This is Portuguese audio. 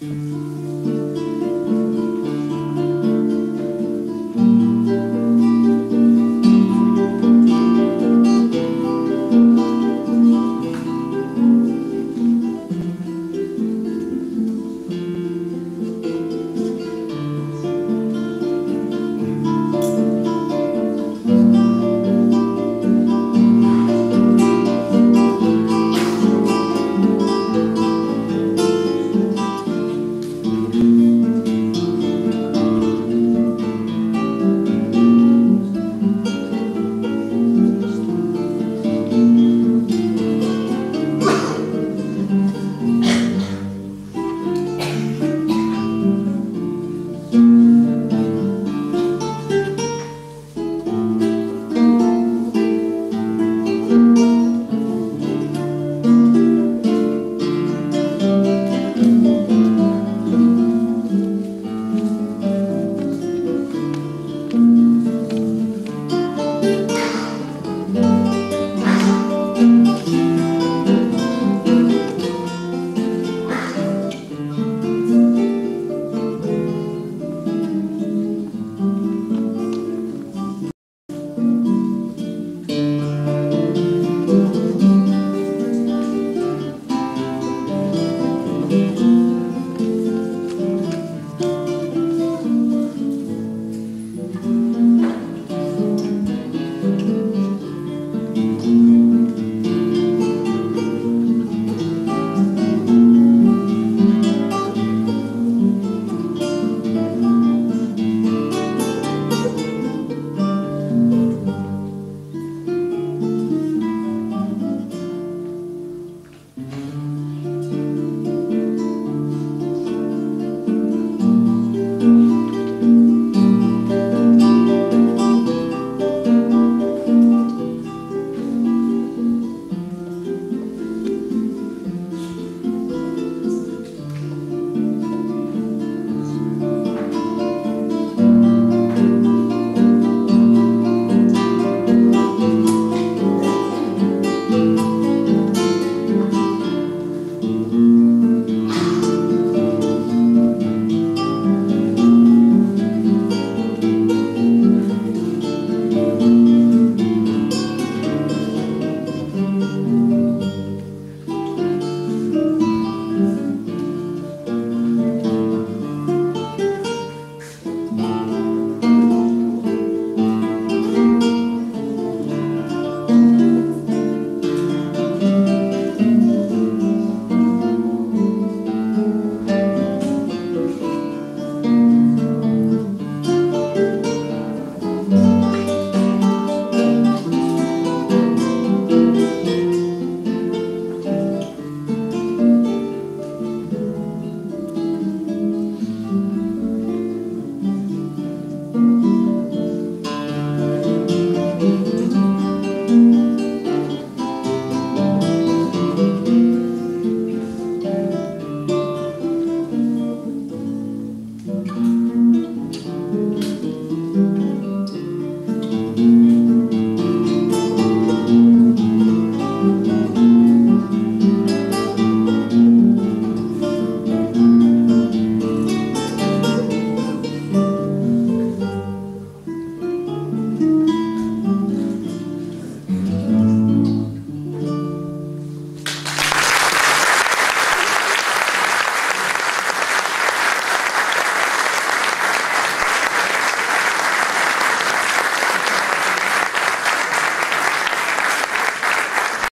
Música